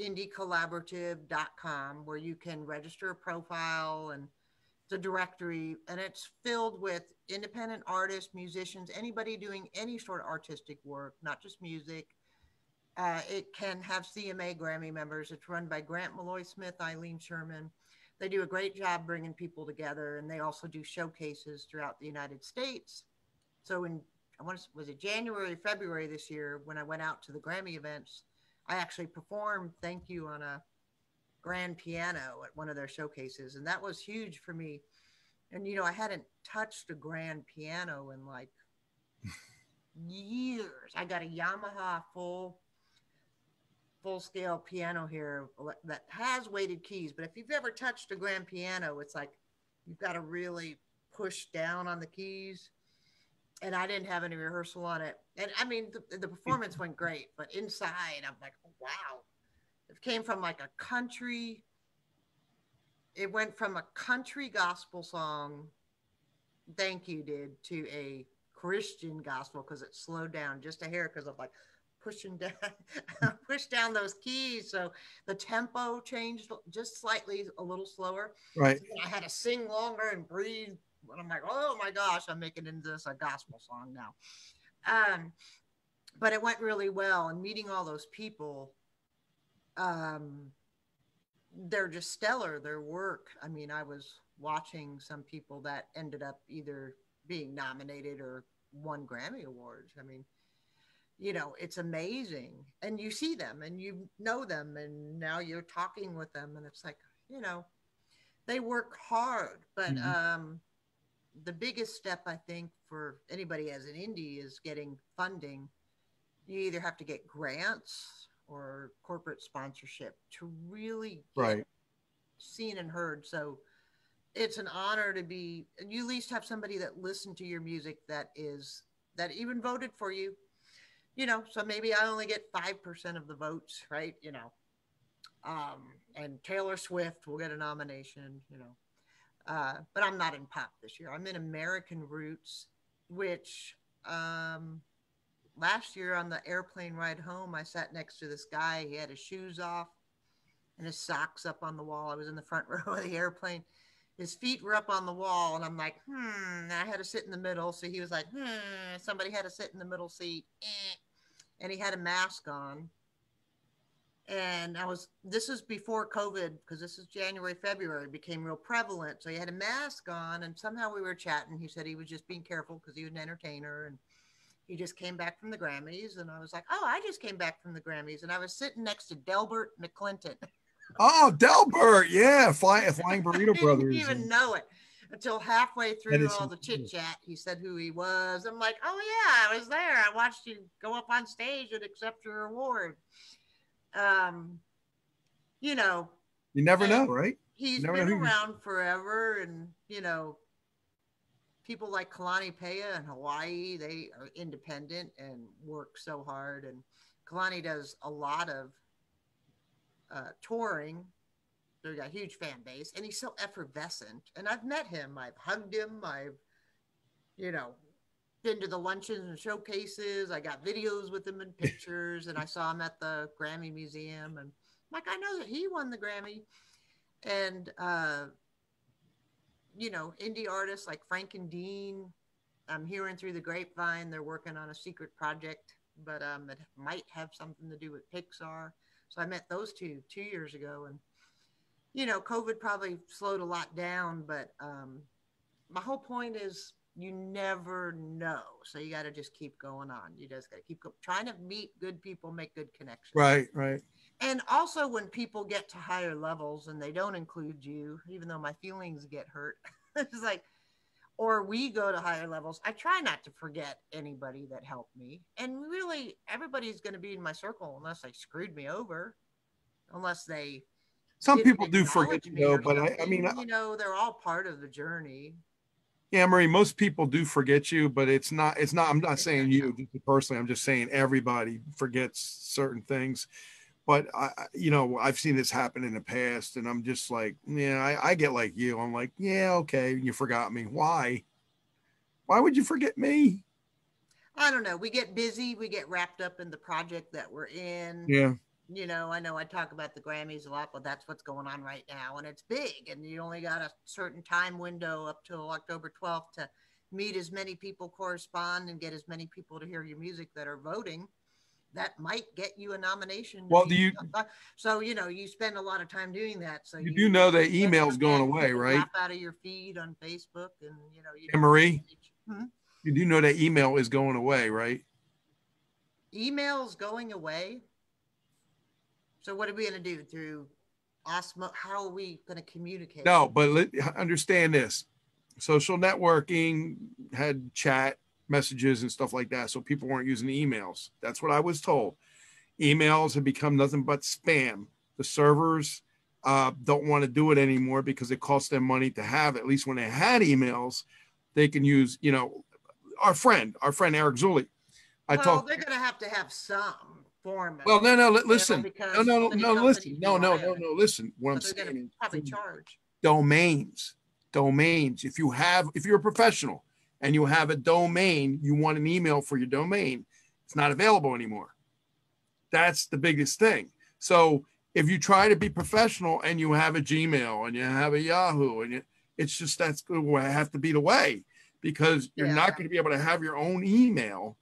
indiecollaborative.com, where you can register a profile and it's a directory, and it's filled with independent artists, musicians, anybody doing any sort of artistic work, not just music. Uh, it can have CMA Grammy members. It's run by Grant Maloy Smith, Eileen Sherman. They do a great job bringing people together, and they also do showcases throughout the United States. So in I want to was it January, February this year when I went out to the Grammy events, I actually performed "Thank You" on a grand piano at one of their showcases, and that was huge for me. And you know, I hadn't touched a grand piano in like years. I got a Yamaha full full scale piano here that has weighted keys, but if you've ever touched a grand piano, it's like you've got to really push down on the keys and I didn't have any rehearsal on it. And I mean, the, the performance went great, but inside, I'm like, oh, wow. It came from like a country. It went from a country gospel song, thank you, did, to a Christian gospel because it slowed down just a hair because I'm like pushing down, push down those keys. So the tempo changed just slightly, a little slower. Right. So I had to sing longer and breathe and I'm like, oh my gosh, I'm making into this a gospel song now. Um, but it went really well, and meeting all those people, um, they're just stellar. Their work. I mean, I was watching some people that ended up either being nominated or won Grammy awards. I mean, you know, it's amazing, and you see them and you know them, and now you're talking with them, and it's like, you know, they work hard, but Mhm. um the biggest step I think for anybody as an indie is getting funding. You either have to get grants or corporate sponsorship to really get Right. seen and heard. So it's an honor to be and you at least have somebody that listened to your music that is that even voted for you. You know, so maybe I only get five percent of the votes, right? You know. Um, and Taylor Swift will get a nomination, you know uh, but I'm not in pop this year. I'm in American Roots, which um, last year on the airplane ride home, I sat next to this guy. He had his shoes off and his socks up on the wall. I was in the front row of the airplane. His feet were up on the wall, and I'm like, hmm. I had to sit in the middle. So he was like, hmm. Somebody had to sit in the middle seat. Eh. And he had a mask on and I was this is before COVID because this is January, February became real prevalent. So he had a mask on, and somehow we were chatting. He said he was just being careful because he was an entertainer, and he just came back from the Grammys. And I was like, oh, I just came back from the Grammys, and I was sitting next to Delbert McClinton. Oh, Delbert. Yeah. Flying, Flying Burrito I Brothers. didn't even know it until halfway through all the chit chat. He said who he was. I'm like, oh yeah, I was there. I watched you go up on stage and accept your award. Um, you know, you never know, right? he's Never been who you- around forever and you know people like kalani Pe'a in hawaii they are independent and work so hard and kalani does a lot of uh, touring. So he got a huge fan base, and he's so effervescent. And I've met him. I've hugged him. I've, you know, been to the luncheons and showcases. I got videos with him and pictures, and I saw him at the Grammy Museum. And like, I know that he won the Grammy. And, uh, you know, indie artists like Frank and Dean. I'm hearing through the grapevine they're working on a secret project, but um, it might have something to do with Pixar. So I met those two two years ago, and you know, COVID probably slowed a lot down, but um, my whole point is you never know. So you got to just keep going on. You just got to keep go- trying to meet good people, make good connections. Right, right. And also, when people get to higher levels and they don't include you, even though my feelings get hurt, it's like, or we go to higher levels, I try not to forget anybody that helped me. And really, everybody's going to be in my circle unless they screwed me over, unless they. Some people do forget you know, but I, I mean, you know, they're all part of the journey. yeah, Marie, most people do forget you, but it's not, it's not, I'm not saying you personally, I'm just saying everybody forgets certain things. But I, I- you know, I've seen this happen in the past and I'm just like, yeah, I, I get like you. I'm like, yeah, okay. You forgot me. Why? Why would you forget me? I don't know. We get busy. We get wrapped up in the project that we're in. Yeah. You know, I know I talk about the Grammys a lot, but that's what's going on right now. And it's big. And you only got a certain time window up till October 12th to meet as many people, correspond, and get as many people to hear your music that are voting. That might get you a nomination. Well, do you- So, you know, you spend a lot of time doing that. So You do know that email's going away, right? Out of your feed on Facebook and, you know, you Marie? Hmm? You do know that email is going away, right? emails going away. So what are we going to do through Osmo? How are we going to communicate? No, but let, understand this. Social networking had chat messages and stuff like that. So people weren't using emails. That's what I was told. Emails have become nothing but spam. The servers uh, don't want to do it anymore because it costs them money to have. At least when they had emails, they can use, you know, our friend, our friend Eric Zulli. I well, talked. they're going to have to have some form. Well, no, no, li- you know, listen. No, no, no, listen. No, no, no, no, listen. What I'm saying is probably charge. domains domains if you have if you're a professional and you have a domain you want an email for your domain it's not available anymore that's the biggest thing so if you try to be professional and you have a gmail and you have a yahoo and you, it's just that's going to have to be the way because you're Yeah. not going to be able to have your own email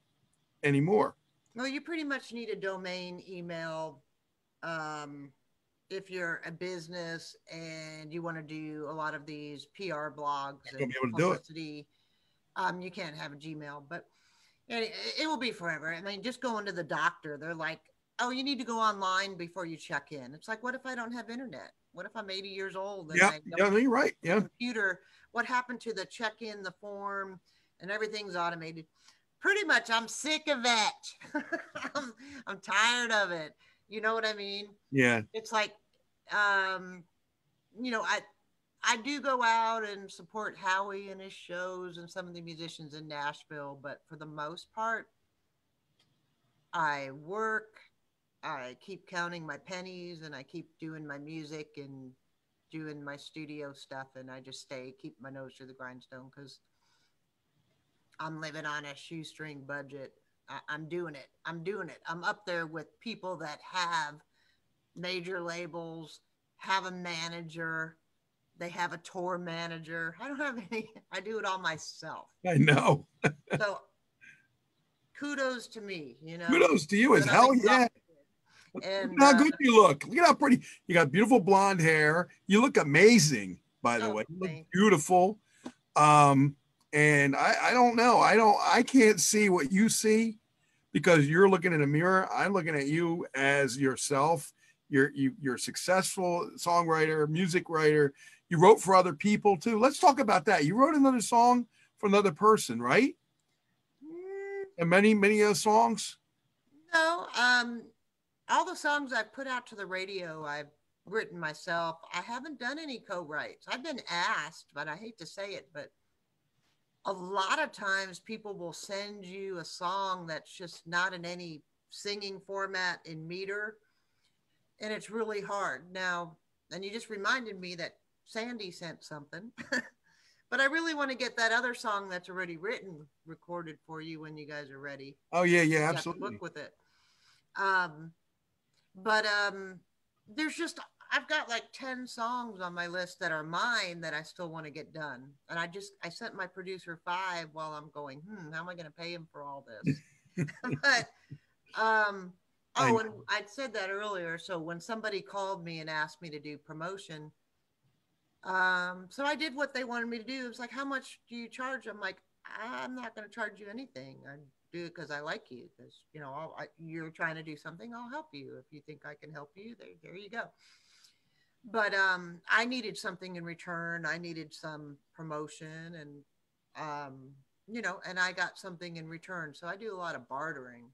anymore Well, you pretty much need a domain email um, if you're a business and you want to do a lot of these PR blogs and be able to do it. publicity. Um, you can't have a Gmail, but it, it will be forever. I mean, just going to the doctor, they're like, "Oh, you need to go online before you check in." It's like, what if I don't have internet? What if I'm 80 years old and yeah I yeah you're right yeah computer what happened to the check in the form and everything's automated pretty much i'm sick of it. I'm, I'm tired of it. You know what i mean? Yeah. It's like um you know i i do go out and support howie and his shows and some of the musicians in nashville but for the most part i work i keep counting my pennies and i keep doing my music and doing my studio stuff and i just stay keep my nose to the grindstone because i'm living on a shoestring budget. I, i'm doing it. I'm doing it. I'm up there with people that have major labels have a manager they have a tour manager. I don't have any. I do it all myself. I know. So kudos to me you know? Kudos to you as hell yeah. exhausted. Look And, how uh, good you look. Look at how pretty. You got beautiful blonde hair. You look amazing, by the Oh, way. You look beautiful. Um, and I, I don't know. I don't I can't see what you see because you're looking in a mirror. I'm looking at you as yourself. You're you you're a successful songwriter, music writer. You wrote for other people too. Let's talk about that. You wrote another song for another person, right? Mm, And many, many of those songs. No, um, all the songs I've put out to the radio, I've written myself. I haven't done any co-writes. I've been asked, but I hate to say it, but a lot of times people will send you a song that's just not in any singing format in meter. and it's really hard now. And you just reminded me that Sandy sent something. but I really want to get that other song that's already written recorded for you when you guys are ready. Oh yeah, yeah, absolutely. Book with it. Um, but um, there's just I've got like 10 songs on my list that are mine that I still want to get done. And I just I sent my producer five while I'm going, hmm, how am I gonna pay him for all this? but um oh and I'd said that earlier. So when somebody called me and asked me to do promotion, um, so I did what they wanted me to do. It was like, how much do you charge? I'm like, I'm not gonna charge you anything. I do it because I like you. Because you know, I, you're trying to do something, I'll help you. If you think I can help you, there, there you go but um, I needed something in return. I needed some promotion and, um, you know, and I got something in return. So I do a lot of bartering.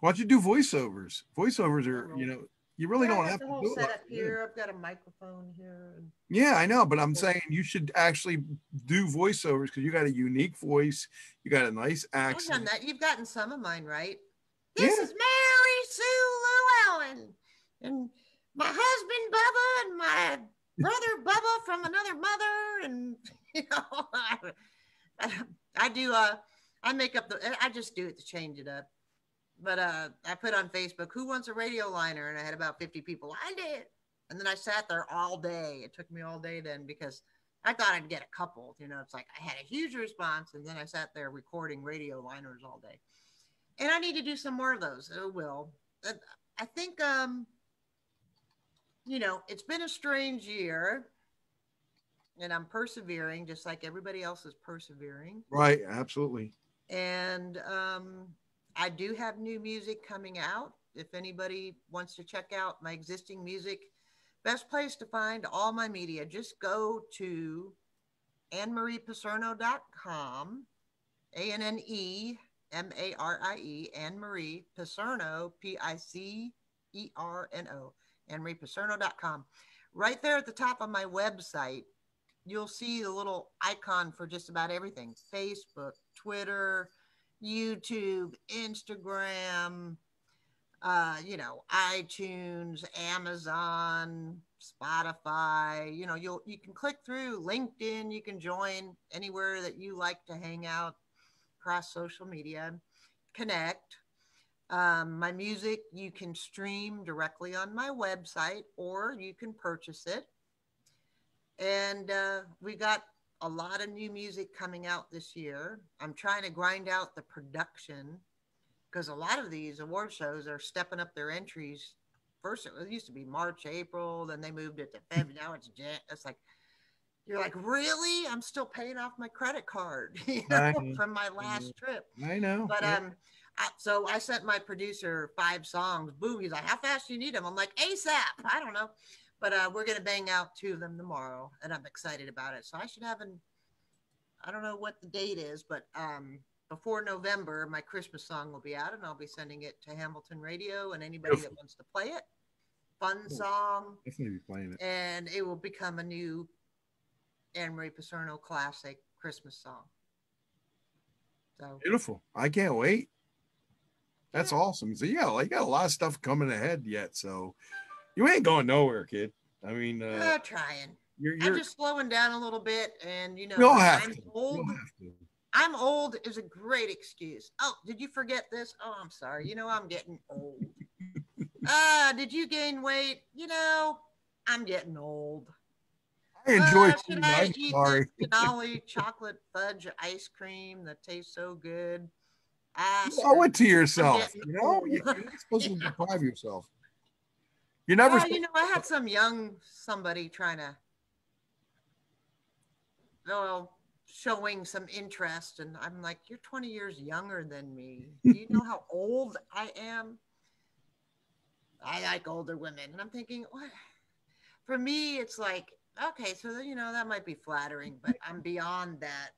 Why don't you do voiceovers? Voiceovers are, you know, you really yeah, don't have to do it. Like, here. I've got a microphone here. And... Yeah, I know, but I'm saying you should actually do voiceovers because you got a unique voice. You got a nice accent. You've gotten some of mine, right? This yeah. is Mary Sue Llewellyn. And my husband Bubba and my brother Bubba from another mother, and you know, I, I do. Uh, I make up the. I just do it to change it up. But uh, I put on Facebook, "Who wants a radio liner?" and I had about fifty people. I did, and then I sat there all day. It took me all day then because I thought I'd get a couple. You know, it's like I had a huge response, and then I sat there recording radio liners all day. And I need to do some more of those. I will. I think um, you know, it's been a strange year and I'm persevering just like everybody else is persevering. Right, absolutely. And um, I do have new music coming out. If anybody wants to check out my existing music, best place to find all my media, just go to AnneMariePicerno.com, A N N E M A R I E, Anne Marie Picerno, P I C E R N O AnneMariePicerno.com. Right there at the top of my website, you'll see the little icon for just about everything Facebook, Twitter, YouTube, Instagram, uh, you know, iTunes, Amazon, Spotify. You know, you'll you can click through LinkedIn. You can join anywhere that you like to hang out across social media, connect. Um, my music you can stream directly on my website or you can purchase it. And uh, we got a lot of new music coming out this year. I'm trying to grind out the production because a lot of these award shows are stepping up their entries. First, it used to be March, April, then they moved it to February. Now it's Jan. It's like, you're like, really? I'm still paying off my credit card, you know, from my last trip. I know. But yeah. um, I, so I sent my producer five songs. Boom, he's like, "How fast do you need them?" I'm like, "ASAP." I don't know, but uh, we're gonna bang out two of them tomorrow, and I'm excited about it. So I should have an, I don't know what the date is, but um, before November, my Christmas song will be out, and I'll be sending it to Hamilton Radio and anybody Beautiful. that wants to play it. Fun song. Definitely be playing it. And it will become a new Anne Marie Picerno classic Christmas song. So beautiful! I can't wait. That's yeah. awesome. So yeah, like you got a lot of stuff coming ahead yet. So you ain't going nowhere, kid. I mean, uh, uh trying. You're, you're, I'm just slowing down a little bit, and you know, you'll have I'm to. old. I'm old is a great excuse. Oh, did you forget this? Oh, I'm sorry. You know, I'm getting old. Ah, uh, did you gain weight? You know, I'm getting old. I enjoy uh, should I I'm eat sorry. this chocolate fudge ice cream that tastes so good? Ass. You owe it to yourself. You know, you're not supposed to deprive yourself. You're never. Well, you know, I had some young somebody trying to, well, showing some interest, and I'm like, "You're 20 years younger than me. Do you know how old I am?" I like older women, and I'm thinking, what? For me, it's like, okay, so you know that might be flattering, but I'm beyond that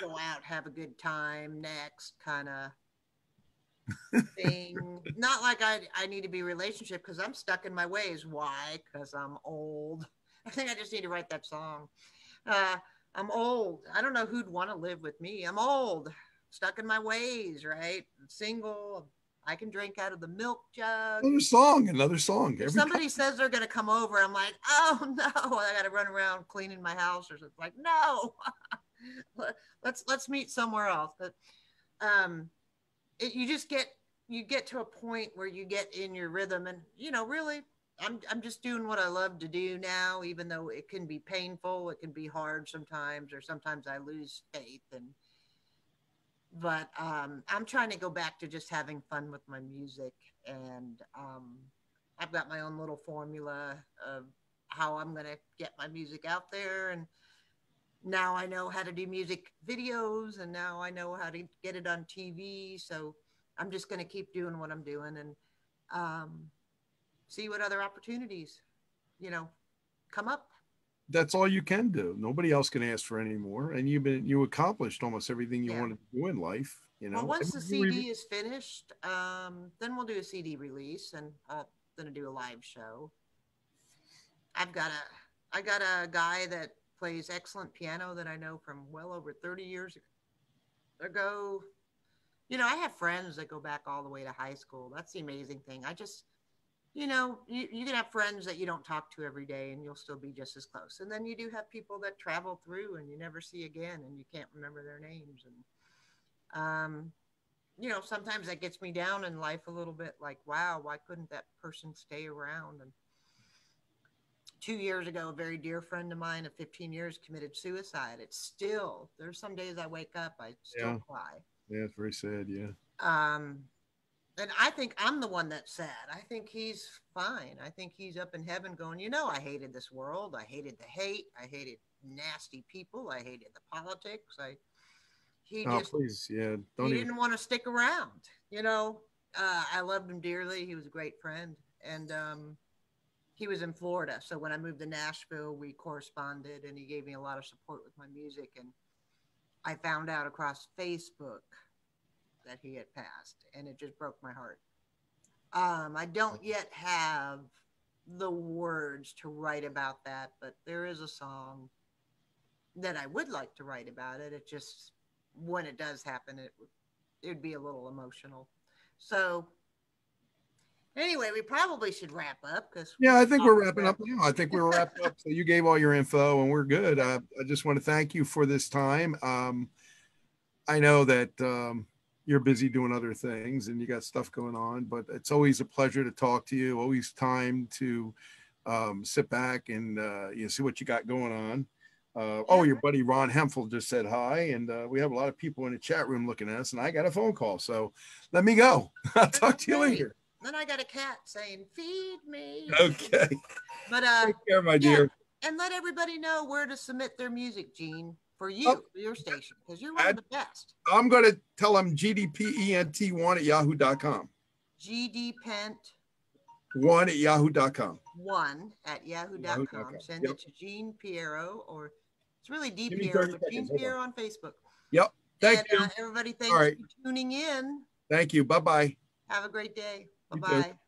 go out, have a good time, next kind of thing. Not like I I need to be relationship because I'm stuck in my ways. Why? Because I'm old. I think I just need to write that song. Uh, I'm old. I don't know who'd want to live with me. I'm old, stuck in my ways, right? single. I can drink out of the milk jug. Another song, another song. If Every somebody time- says they're gonna come over, I'm like, oh no, I gotta run around cleaning my house or something. Like, no, let's let's meet somewhere else. But um, it, you just get you get to a point where you get in your rhythm, and you know, really, I'm I'm just doing what I love to do now, even though it can be painful, it can be hard sometimes, or sometimes I lose faith and. But um, I'm trying to go back to just having fun with my music, and um, I've got my own little formula of how I'm going to get my music out there. And now I know how to do music videos and now I know how to get it on TV. So I'm just going to keep doing what I'm doing and um, see what other opportunities, you know, come up. that's all you can do. Nobody else can ask for any more. And you've been you accomplished almost everything you Yeah. wanted to do in life. You know, well, once the CD is finished, um, then we'll do a CD release and I'm going to do a live show. I've got a I got a guy that plays excellent piano that I know from well over 30 years ago. You know, I have friends that go back all the way to high school. That's the amazing thing. I just, you know, you, you can have friends that you don't talk to every day and you'll still be just as close. And then you do have people that travel through and you never see again and you can't remember their names. And, um, you know, sometimes that gets me down in life a little bit like, wow, why couldn't that person stay around? And two years ago, a very dear friend of mine of 15 years committed suicide. It's still, there's some days I wake up, I still Yeah. cry. yeah, it's very sad. Yeah. Um, and I think I'm the one that's sad. I think he's fine. I think he's up in heaven going, you know, I hated this world. I hated the hate. I hated nasty people. I hated the politics. I, he Oh, just, please. Yeah. Don't he even. didn't want to stick around. You know, uh, I loved him dearly. He was a great friend, and um, he was in Florida. So when I moved to Nashville, we corresponded, and he gave me a lot of support with my music. And I found out across Facebook that he had passed, and it just broke my heart. Um, I don't yet have the words to write about that, but there is a song that I would like to write about it. It just when it does happen, it it would be a little emotional. So anyway, we probably should wrap up because Yeah, I think we're wrapping up now. I think we're wrapping up. So you gave all your info and we're good. Uh, I just want to thank you for this time. Um, I know that um, you're busy doing other things and you got stuff going on, but it's always a pleasure to talk to you. Always time to um, sit back and uh, you know, see what you got going on. Uh, oh, your buddy Ron Hempel just said hi, and uh, we have a lot of people in the chat room looking at us. And I got a phone call, so let me go. I'll talk to you later. Then I got a cat saying, "Feed me." Okay, But uh, take care, my yeah, dear. and let everybody know where to submit their music, Gene, for you, Oh. for your station, because you're one of the best. I'm going to tell them GDPENT1 at yahoo.com. GD Pent One at yahoo.com. one at yahoo.com. Yahoo.com. Send Yep. it to Gene Piero, or it's really D Piero, 30 but Gene hold on. Piero on Facebook. Yep. Thank and, you. Uh, everybody, thanks right. for tuning in. Thank you. Bye bye. Have a great day. Bye You too. bye.